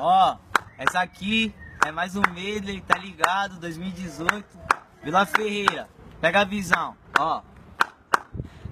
Ó, essa aqui é mais um medley, tá ligado? 2018, Vila Ferreira. Pega a visão, ó.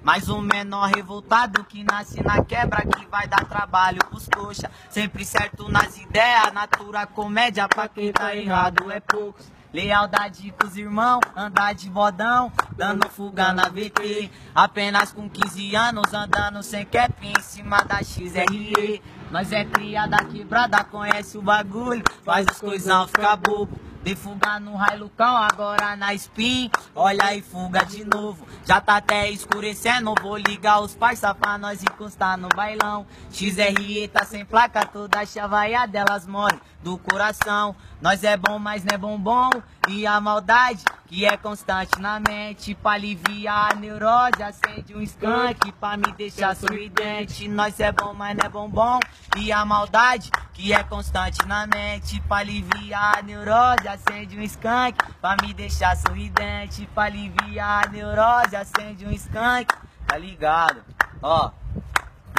Mais um menor revoltado que nasce na quebra que vai dar trabalho pros coxa. Sempre certo nas ideias, natura comédia pra quem tá errado é poucos. Lealdade com os irmãos, andar de bodão, dando fuga na VT. Apenas com 15 anos, andando sem cap em cima da XRE. Nós é criada quebrada, conhece o bagulho, faz as coisas ficar bobo. De fuga no Railucão, agora na Spin. Olha aí, fuga de novo. Já tá até escurecendo. Vou ligar os parça pra nós encostar no bailão. XRE tá sem placa, toda chavaiada, elas morrem do coração. Nós é bom, mas não é bombom. E a maldade que é constante na mente. Pra aliviar a neurose, acende um skunk. Pra me deixar sorridente. Nós é bom, mas não é bombom. E a maldade que é constante na mente. Pra aliviar a neurose, acende um skunk. Pra me deixar sorridente. Pra aliviar a neurose, acende um skunk. Tá ligado? Ó.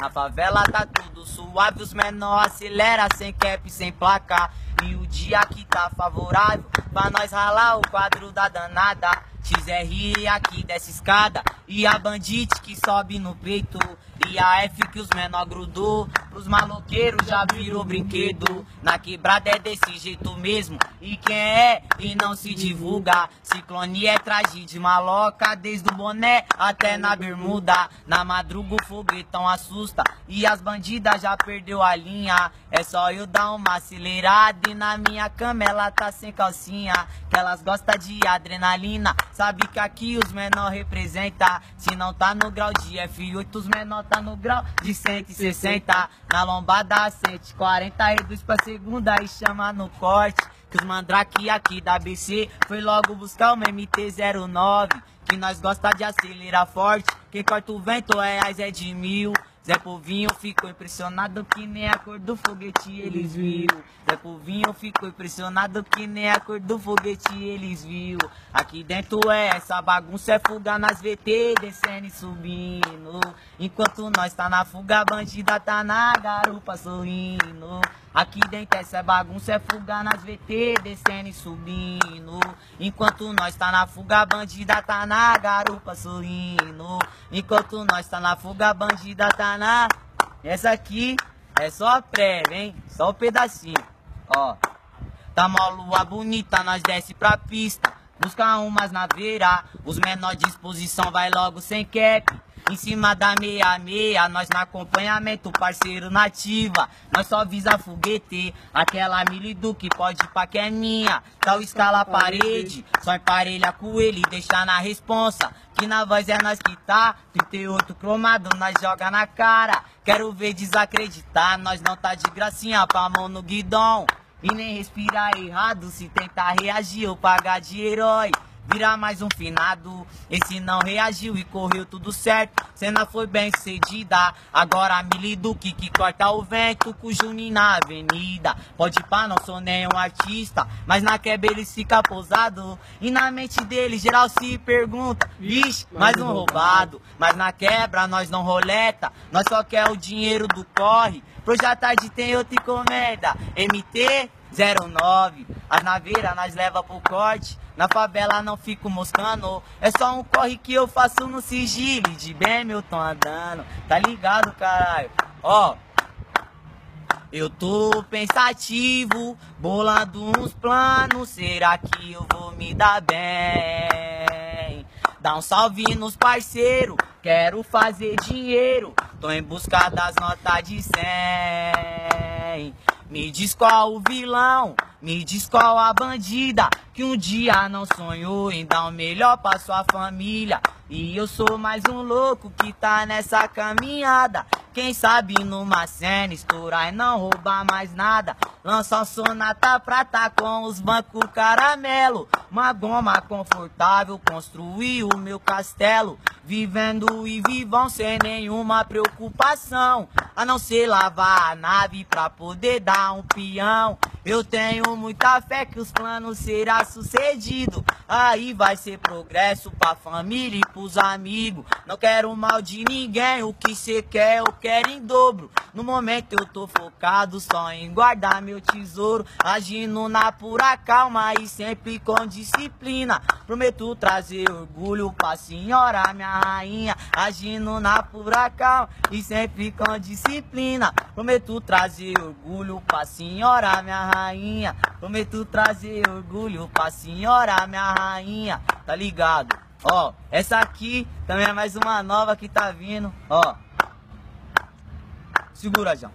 Na favela tá tudo suave, os menor acelera sem cap, sem placar. E o dia que tá favorável pra nós ralar o quadro da danada. XR aqui dessa escada e a bandite que sobe no peito. E a F que os menor grudou, pros maloqueiros já virou brinquedo. Na quebrada é desse jeito mesmo. E quem é e não se divulga? Ciclone é traje de maloca, desde o boné até na bermuda. Na madruga o foguetão assusta e as bandidas já perdeu a linha. É só eu dar uma acelerada e na minha cama ela tá sem calcinha. Que elas gostam de adrenalina, sabe que aqui os menor representa. Se não tá no grau de F8, os menor tá no grau de 160. Na lombada 140, reduz pra segunda e chama no corte. Que os mandrake aqui da BC foi logo buscar uma MT-09. Que nós gosta de acelerar forte. Quem corta o vento é as é de mil. Zé Povinho ficou impressionado que nem a cor do foguete eles viu. Zé Povinho ficou impressionado que nem a cor do foguete eles viu. Aqui dentro é essa bagunça, é fuga nas VT, descendo e subindo. Enquanto nós tá na fuga, bandida tá na garupa sorrindo. Aqui dentro essa bagunça, é fuga nas VT, descendo e subindo. Enquanto nós tá na fuga, bandida tá na garupa sorrindo. Enquanto nós tá na fuga, bandida tá Essa aqui é só a prévia, hein? Só o um pedacinho. Ó. Tá uma lua bonita, nós desce pra pista. Busca umas na veira. Os menor disposição vai logo sem cap. Em cima da meia-meia, nós no acompanhamento, parceiro nativa. Nós só visa foguete, aquela milidu que pode ir pra que é minha. Tal escala a parede, só emparelha com ele e deixa na responsa. Que na voz é nós que tá, 38 cromado, nós joga na cara. Quero ver desacreditar, nós não tá de gracinha pra mão no guidão. E nem respirar errado, se tentar reagir ou pagar de herói. Vira mais um finado. Esse não reagiu e correu tudo certo. Cena foi bem sucedida. Agora Mili Duque que corta o vento com Juninho na avenida. Pode pá, não sou nenhum artista. Mas na quebra ele fica pousado. E na mente dele geral se pergunta: Vixe, mais um roubado. Mas na quebra nós não roleta. Nós só quer o dinheiro do corre. Projeto tarde tem outra encomenda. MT 09. As naveiras nós leva pro corte. Na favela não fico moscando. É só um corre que eu faço no sigilo. De bem meu tô andando. Tá ligado, caralho? Ó. Eu tô pensativo, bolando uns planos. Será que eu vou me dar bem? Dá um salve nos parceiros, quero fazer dinheiro. Tô em busca das notas de 100. Me diz qual o vilão, me diz qual a bandida que um dia não sonhou em dar o melhor pra sua família. E eu sou mais um louco que tá nessa caminhada. Quem sabe numa cena estourar e não roubar mais nada. Lança sonata prata com os bancos caramelo. Uma goma confortável, construir o meu castelo. Vivendo e vivam sem nenhuma preocupação. A não ser lavar a nave pra poder dar um peão. Eu tenho muita fé que os planos será sucedido. Aí vai ser progresso pra família e pros amigos. Não quero mal de ninguém, o que cê quer eu quero em dobro. No momento eu tô focado só em guardar meu tesouro, agindo na pura calma e sempre com disciplina. Prometo trazer orgulho pra senhora, minha rainha, agindo na pura calma e sempre com disciplina. Prometo trazer orgulho pra senhora, minha rainha. Prometo trazer orgulho pra senhora, minha rainha. Tá ligado? Ó, essa aqui também é mais uma nova que tá vindo, ó. Segura, João.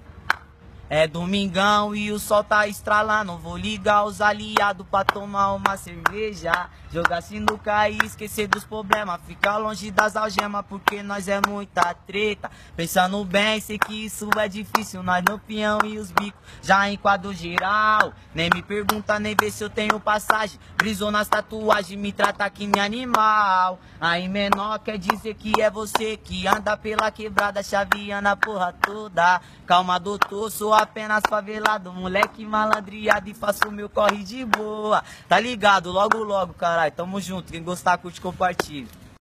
É domingão e o sol tá estralando. Vou ligar os aliados pra tomar uma cerveja. Jogar sinuca e esquecer dos problemas. Ficar longe das algemas porque nós é muita treta. Pensando bem, sei que isso é difícil. Nós no peão e os bicos já em quadro geral. Nem me pergunta, nem vê se eu tenho passagem. Brisou nas tatuagens, me trata que nem animal. Aí menor quer dizer que é você que anda pela quebrada, chaveando a porra toda. Calma, doutor, sou apenas favelado. Moleque malandreado e faço meu corre de boa. Tá ligado? Logo, logo, caralho. Tamo junto. Quem gostar, curte, compartilha.